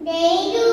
They